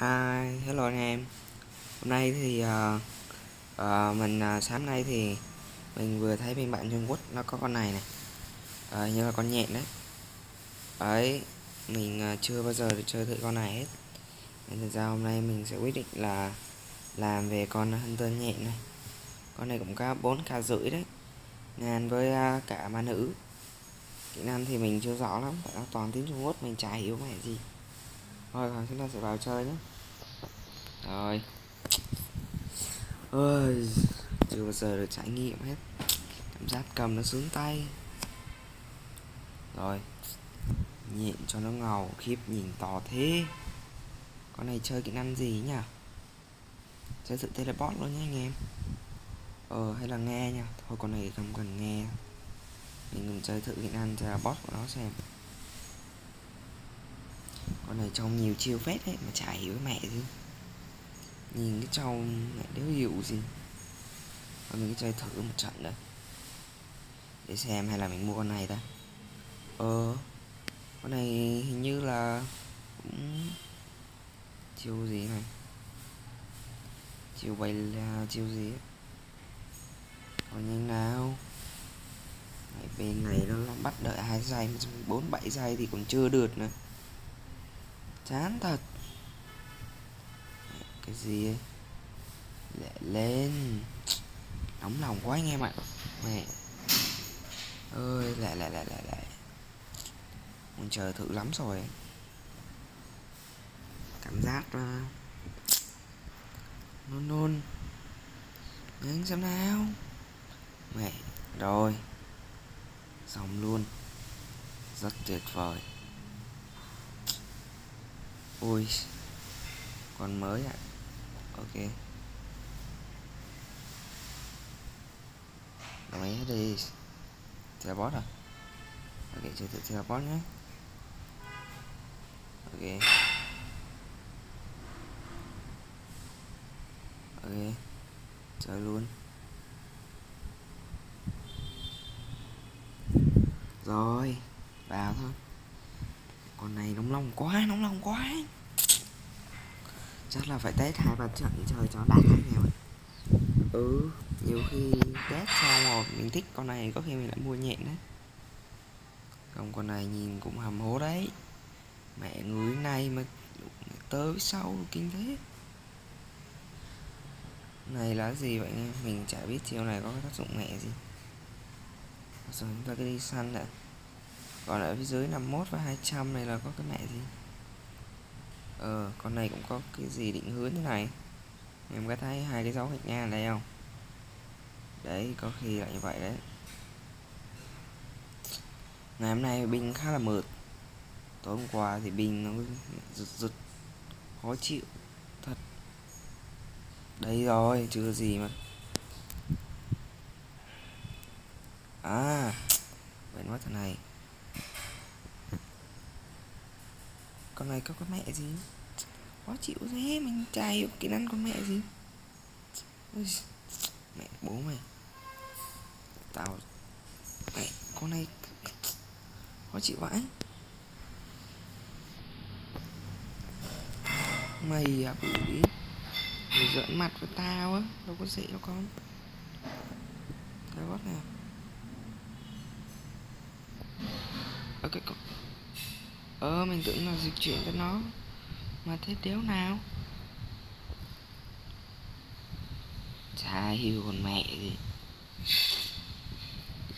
Hi, hello anh em. Hôm nay thì uh, uh, mình uh, sáng nay thì mình vừa thấy bên bạn Trung Quốc nó có con này này uh, như là con nhện đấy. Ấy mình uh, chưa bao giờ được chơi thử con này hết. Nên thực ra hôm nay mình sẽ quyết định là làm về con Hunter nhện này. Con này cũng có 4k rưỡi đấy. Ngàn với uh, cả ma nữ. Kỹ năng thì mình chưa rõ lắm phải nó toàn tiếng Trung Quốc mình chả hiểu mẹ gì thôi, rồi, chúng ta sẽ vào chơi nhé. Rồi. Ơi chưa bao giờ được trải nghiệm hết. Cảm giác cầm nó sướng tay. Rồi. Nhịn cho nó ngầu, khiếp nhìn to thế. Con này chơi kỹ năng gì nhỉ? Chơi sự teleport luôn nhé, anh em. Ờ hay là nghe nha thôi, con này không cần nghe. Mình cần chơi thử kỹ năng teleport của nó xem con này trong nhiều chiêu phết ấy mà chả hiểu mẹ chứ nhìn cái trong mẹ đéo hiểu gì. Và mình chơi thử một trận đấy để xem hay là mình mua con này ta. Ờ con này hình như là cũng chiêu gì này? Chiêu bay là chiêu gì ấy. còn nhanh nào? Đấy, bên này nó bắt đợi hai giây bốn bảy giây thì còn chưa được nữa chán thật. Cái gì ấy? Lẹ lên. Nóng lòng quá anh em ạ. Mẹ. Ơi lại lại lại lại lẹ. Muốn chờ thử lắm rồi. Cảm giác uh, nôn nôn. Nhấn xem nào. Mẹ. Rồi. Xong luôn. Rất tuyệt vời ui còn mới ạ. À. ok. Đồng ý hết đi. Teleport à? Ok, chơi thử teleport nhé. Ok. Ok, chơi luôn. Rồi, vào thôi. Con này nóng lòng quá, nóng lòng quá chắc là phải test hai ba trận chơi cho anh em ạ ừ. Nhiều khi test xong rồi mình thích con này có khi mình lại mua nhện đấy. Còn con này nhìn cũng hầm hố đấy. Mẹ người này mà tới sau kinh thế. Này là gì vậy? Nghe mình chả biết chiều này có cái tác dụng mẹ gì. Rồi chúng ta cứ đi săn đã. Còn ở phía dưới 51 và 200 này là có cái mẹ gì ờ con này cũng có cái gì định hướng thế này? Em có thấy hai cái dấu gạch ngang đây không? Đấy, có khi lại như vậy đấy. Ngày hôm nay binh khá là mượt. Tối hôm qua thì binh nó rụt rụt. Khó chịu, thật. Đây rồi, chưa gì mà. À quên mất thằng này. Con này có cái mẹ gì? Khó chịu thế mình chả hiểu kỹ năng con mẹ gì. Ui, mẹ bố mày tao mẹ con này khó chịu vãi. Mày à bự đi mày giỡn mặt với tao á đâu có dễ đâu con. Tao bắt nào ok con ờ mình tưởng là dịch chuyển cho nó. Mà thế đéo nào? Chả hiểu còn mẹ gì.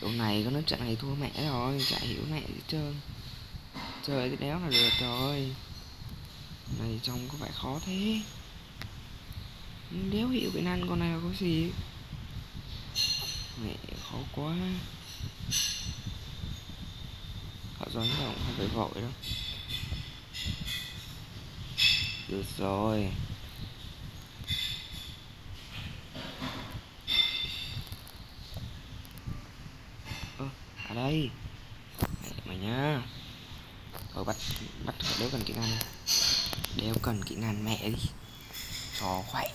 Chỗ này có nói trận này thua mẹ rồi, chả hiểu mẹ gì trơn. Trời cái đéo là được rồi. Này trông có vẻ khó thế. Đéo hiểu cái năng con này là có gì? Mẹ khó quá họ giống cũng không phải vội đâu. Được rồi. Ơ à đây. Mẹ mày nhá. Thôi, bắt bắt đéo cần kỹ năng đéo cần kỹ năng mẹ đi. Trò khỏe.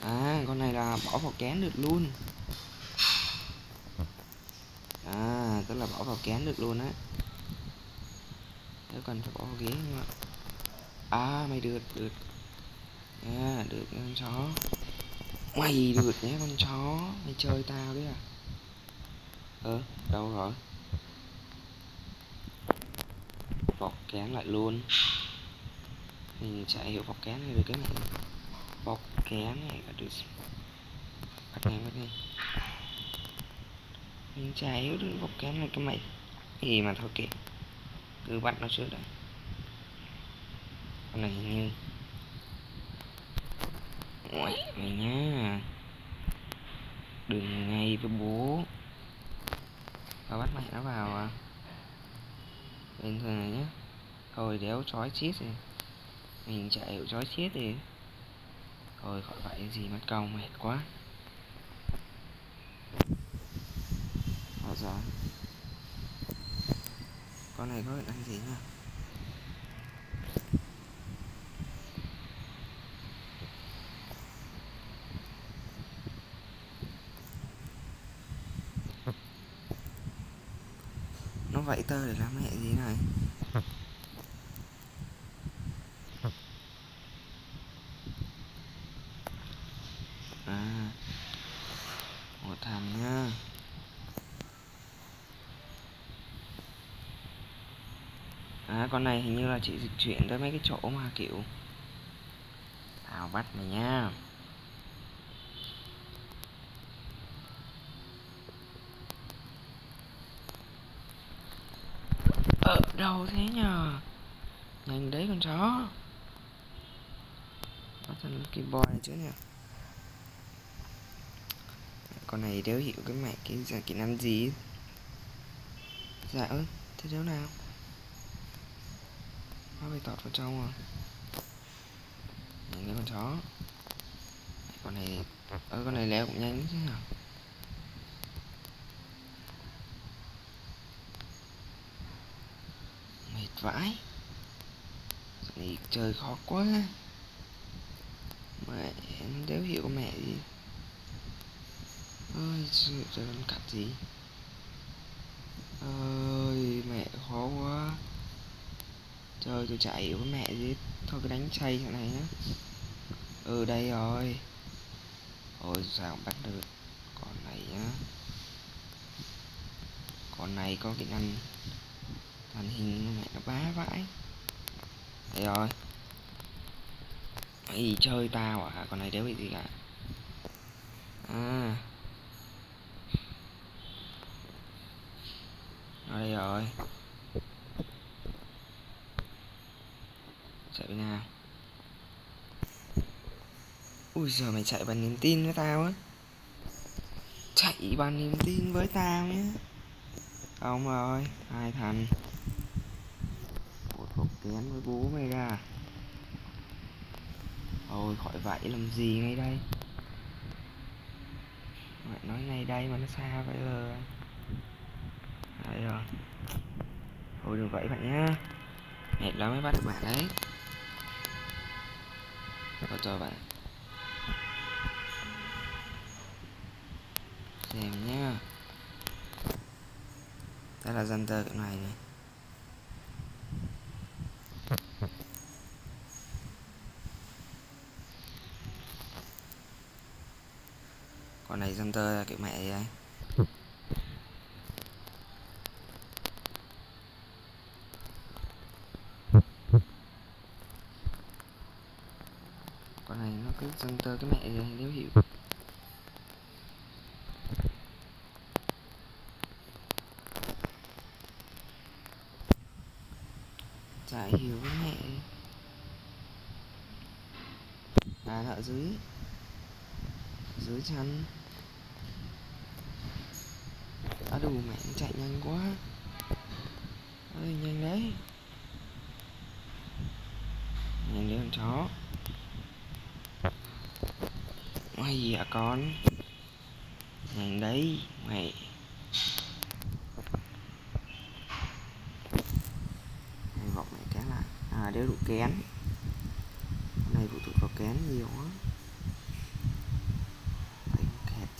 À con này là bỏ vào kén được luôn à tức là bỏ vào kén được luôn á. Nếu cần phải bỏ vào ghế nhưng mà à mày được được. À được, con chó. Mày được nhé, con chó. Mày chơi tao đấy à? Ơ đâu rồi? Bọc kén lại luôn. Mình chạy hiệu bọc kén này được cái này. Bọc kén này là được. Bắt ngay bắt ngay mình chả hiểu được bọc kén này cái mày gì mà thôi kệ. Cứ bắt nó trước đã. Con này hình như Ui, mày nhá. Đừng ngay với bố. Và bắt mẹ nó vào à? Bình thường này nhá. Thôi đéo chói chết rồi. Mình chạy hiểu chói chết thì thôi khỏi phải gì mất công mệt quá. Giờ con này có ăn gì nha? Nó vậy tơ để làm mẹ gì này à một thằng nhá à con này hình như là chị dịch chuyển tới mấy cái chỗ mà, kiểu, tao bắt mày nha. Ở đâu thế nhờ? Nhanh đấy con chó. Bắt thằng cái bò này chứ nhỉ con này đéo hiểu cái mẹ cái dạng kỹ năng gì? Dạ ơi, thế đéo nào? Nó bị tọt vào trong rồi. Những cái con chó. Con này ơ, con này leo cũng nhanh chứ nào mệt vãi. Này chơi khó quá. Mẹ đéo hiểu mẹ gì. Ơi trời trời con cặp gì? Ơi mẹ khó quá trời, tôi chạy hiểu mẹ gì thôi cứ đánh chay thằng này nhá. Ừ đây rồi. Ôi, sao không bắt được con này nhá. Con này có kỹ năng thành hình mẹ nó bá vãi. Đây rồi. Mày chơi tao à? Con này đéo bị gì cả à ở đây rồi chạy bên nào ui giờ mày chạy bằng niềm tin với tao á. Chạy bằng niềm tin với tao nhé không rồi hai thằng. Một hộp kén với bố mày ra à? thôi, khỏi vậy, làm gì ngay đây? Mày nói ngay đây mà nó xa vậy rồi đấy rồi. Thôi, đừng vậy bạn nhá. Hẹn lắm mới bắt được bạn đấy. Rồi cho bạn xem nhá. Đây là dân tơ cái này này. Con này dân tơ là kiểu mẹ gì ấy. Con này nó cứ dân tơ cái mẹ gì nếu hiểu chả hiểu cái mẹ à là ở dưới. Dưới chắn đã đủ mẹ chạy nhanh quá. Ơi nhanh đấy. Nhanh đấy con chó. Mày gì à con? Nhanh đấy, mày. Mày vọng mày kén lại. À đéo đủ kén. Này phụ thuộc vào kén nhiều quá mày kẹt đi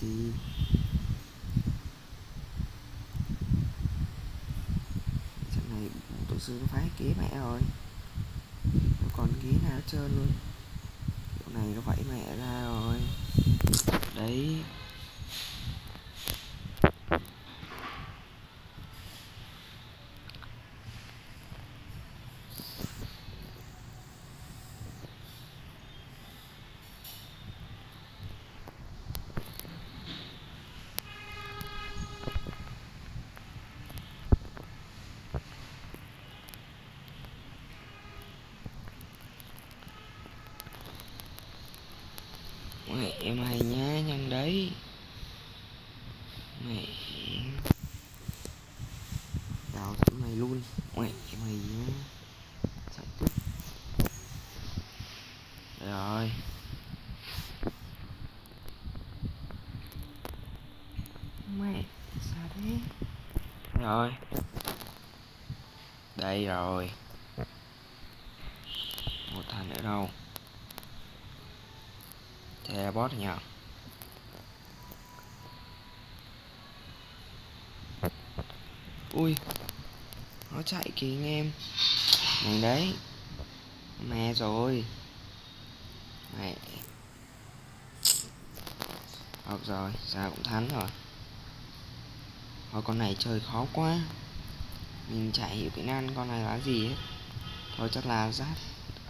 trận này tổ sư nó phá kế mẹ rồi. Nó còn kia hết trơn luôn. Chỗ này nó vẫy mẹ ra rồi. Đấy. Mẹ mày nhá, nhanh đấy. Mẹ. Đào chỗ mày luôn. Mẹ mày nhá. Chạy tiếp. Rồi. Mẹ, sao thế? Rồi. Đây rồi. Một thằng nữa đâu? Teleport nhờ. Ui, nó chạy kìa anh em. Này đấy. Mẹ rồi. Mẹ. Học rồi sao cũng thắng rồi. Thôi, con này chơi khó quá. Mình chả hiểu kỹ năng con này là gì hết thôi, chắc là lát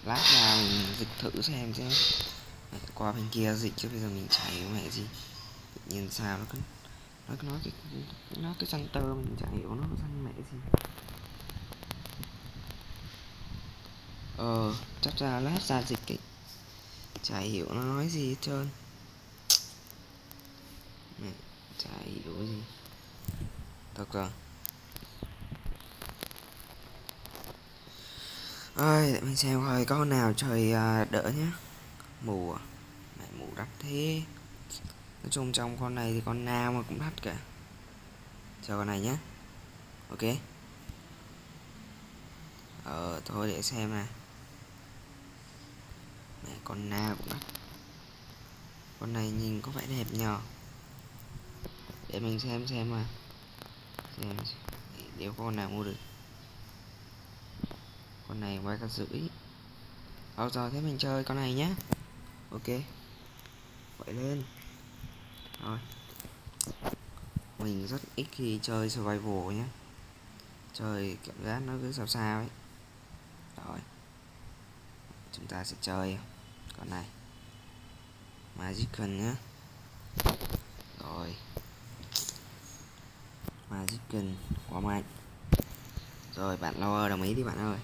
lát là mình dịch thử xem xem qua bên kia dịch chứ bây giờ mình chạy mẹ gì. Tự nhiên sao nó cứ nó cứ nói cái, nó cái răng tơ mình chả hiểu nó răng mẹ gì. Ờ chắc ra lát ra dịch cái chả hiểu nó nói gì hết trơn. Mẹ, chả hiểu gì. Thật à? rồi ơi để mình xem coi có nào trời à, đỡ nhé mù à mẹ mù đắt thế. Nói chung trong con này thì con nào mà cũng đắt cả chờ con này nhé ok. Ờ thôi để xem nè mẹ con nào cũng đắt. Con này nhìn có vẻ đẹp nhờ. Để mình xem xem mà xem nếu con nào mua được. Con này quay cả rưỡi bao giờ thế mình chơi con này nhé ok. Vậy lên. Rồi. Mình rất ít khi chơi survival nhé. Chơi cảm giác nó cứ sao sao ấy. Rồi. Chúng ta sẽ chơi con này. Magician nhé. Rồi. Magician quá mạnh. Rồi, bạn lo đồng ý đi bạn ơi.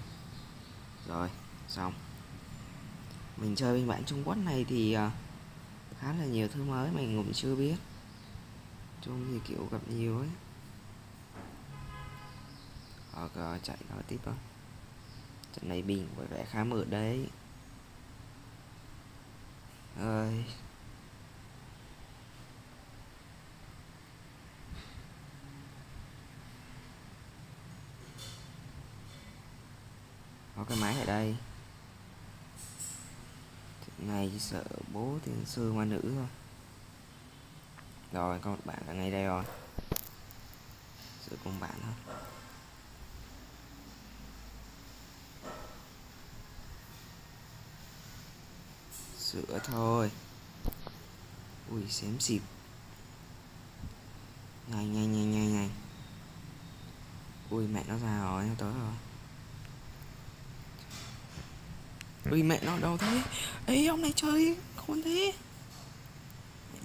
Rồi, xong mình chơi bên bản Trung Quốc này thì à, khá là nhiều thứ mới mình cũng chưa biết. Chung thì kiểu gặp nhiều ấy. Ờ, ok chạy nói tiếp thôi trận này bình với vẻ khá mượt đấy. Ơi. Có cái máy ở đây này chỉ sợ bố thiên sư ma nữ thôi. Rồi, con bạn ở ngay đây rồi. Sự cùng bạn thôi sữa thôi. Ui, xém xịp. Nhanh nhanh nhanh nhanh nhanh ui, mẹ nó ra rồi, nó tới rồi. Ui, mẹ nó đâu thế. Ấy ông này chơi khôn thế.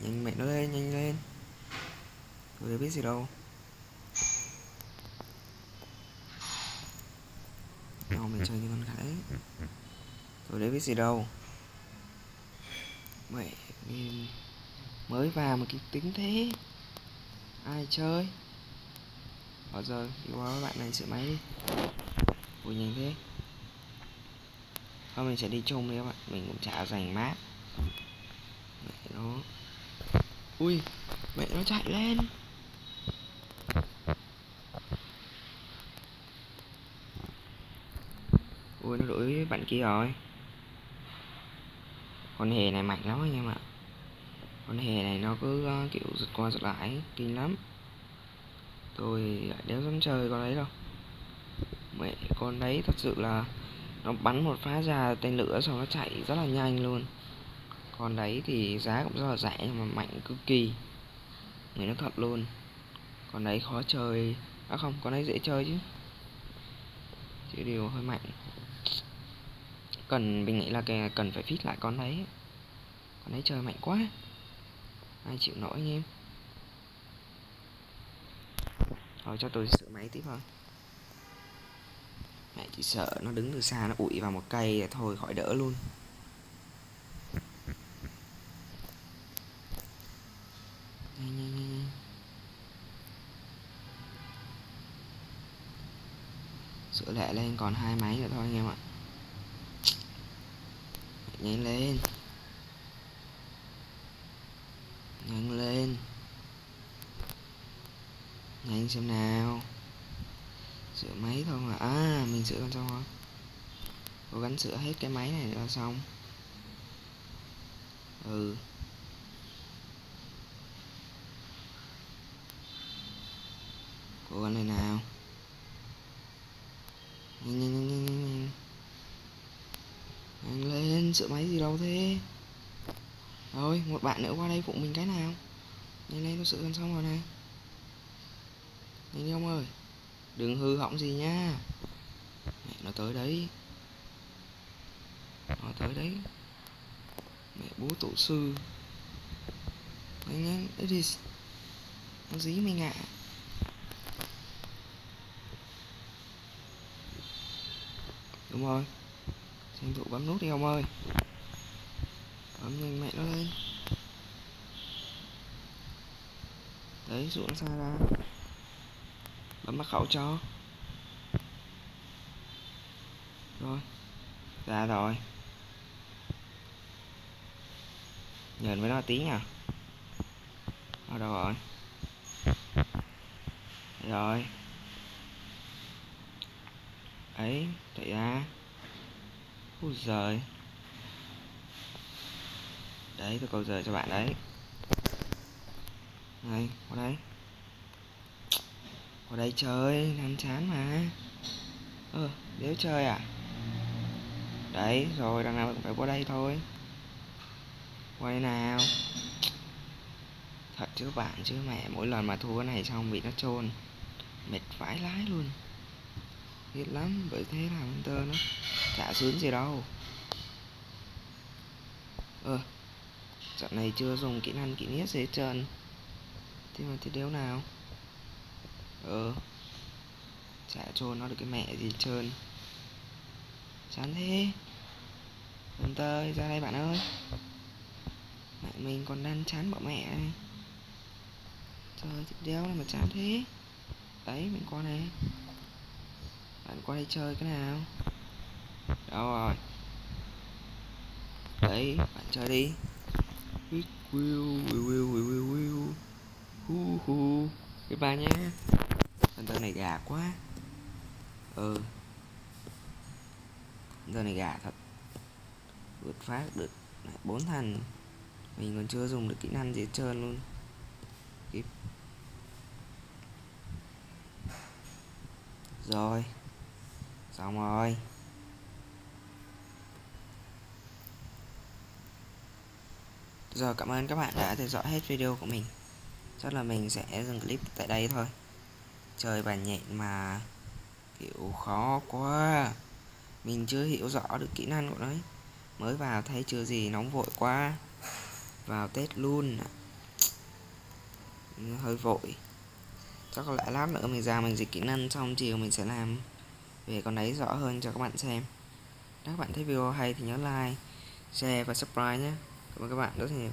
Nhanh, mẹ nó lên, nhanh lên. Tôi biết gì đâu. Ông này chơi như con gái. Tôi đã biết gì đâu. Mẹ ừ, mới vào mà cái tính thế. Ai chơi? Bỏ giờ? Đi qua bạn này sửa máy đi. Ui, nhanh thế thôi mình sẽ đi chung đi các bạn. Mình cũng chả dành mát. Mẹ nó. Ui mẹ nó chạy lên. Ui nó đuổi bạn kia rồi. Con hề này mạnh lắm anh em ạ. Con hề này nó cứ uh, kiểu giật qua giật lại kinh lắm. Tôi đéo dám chơi con đấy đâu. Mẹ con đấy thật sự là nó bắn một phát ra tên lửa xong nó chạy rất là nhanh luôn. Còn đấy thì giá cũng rất là rẻ nhưng mà mạnh cực kỳ. Người nó thật luôn. Còn đấy khó chơi. À không, con đấy dễ chơi chứ. Chứ điều hơi mạnh. Cần, mình nghĩ là cần phải fit lại con đấy. Con đấy chơi mạnh quá. Ai chịu nổi anh em. Thôi cho tôi sửa máy tiếp thôi mẹ chỉ sợ nó đứng từ xa nó ụi vào một cây thôi, khỏi đỡ luôn. Sửa lại lên, còn hai máy nữa thôi anh em ạ. Nhanh lên. Nhanh lên. Nhanh xem nào sửa máy thôi mà. À mình sửa con xong rồi cố gắng sửa hết cái máy này là xong. Ừ. Cố gắng này nào. Nhanh nhanh nhanh nhanh nhanh nhanh. Lên, sửa máy gì đâu thế. Rồi một bạn nữa qua đây phụ mình cái nào. Nhanh lên, tôi sửa gần xong rồi này. Nhanh đi ông ơi đừng hư hỏng gì nha. Mẹ nó tới đấy. Nó tới đấy. Mẹ bố tổ sư. Nhanh nhanh. Đấy đi. Nó dí mình ạ. À. đúng rồi. Tranh thủ bấm nút đi ông ơi. Bấm nhanh mẹ nó lên. Đấy xuống xa ra bấm mật khẩu cho rồi. Ra rồi. Nhìn với nó tiếng à? Ở đâu rồi? Rồi. Ấy chạy ra. Ui giời. Đấy, tôi câu giờ cho bạn đấy. Này, qua đây ở đây chơi làm chán mà. Ơ nếu chơi à? Đấy rồi đằng nào cũng phải qua đây thôi. Quay nào. Thật chứ bạn chứ mẹ mỗi lần mà thua cái này xong bị nó trôn mệt vãi lái luôn. Ghét lắm bởi thế là Hunter nó chả sướng gì đâu. Ơ ờ, dạo này chưa dùng kỹ năng kỹ nghĩa gì hết trơn. Thế mà thì đéo nào? Ờ. Chả cho nó được cái mẹ gì trơn. Chán thế. Hunter ra đây bạn ơi. Mẹ mình còn đang chán bọn mẹ này. Trời đéo này mà chán thế. Đấy, mình qua này. Bạn qua đây chơi cái nào. Đâu rồi? Đấy, bạn chơi đi. Will will will will will will hu hu cái ba nhé con này gà quá. Ừ. Con này gà thật. Vượt phát được bốn thằng. Mình còn chưa dùng được kỹ năng gì trơn luôn. Kịp. Rồi. Xong rồi. Rồi, cảm ơn các bạn đã theo dõi hết video của mình. Chắc là mình sẽ dừng clip tại đây thôi chơi bàn nhện mà. Kiểu khó quá. Mình chưa hiểu rõ được kỹ năng của nó mới vào thấy chưa gì, nóng vội quá. Vào tết luôn. Hơi vội. Chắc có lẽ lát nữa mình ra mình dịch kỹ năng xong chiều mình sẽ làm. Về con đấy rõ hơn cho các bạn xem. Nếu các bạn thấy video hay thì nhớ like, share và subscribe nhé. Cảm ơn các bạn rất nhiều.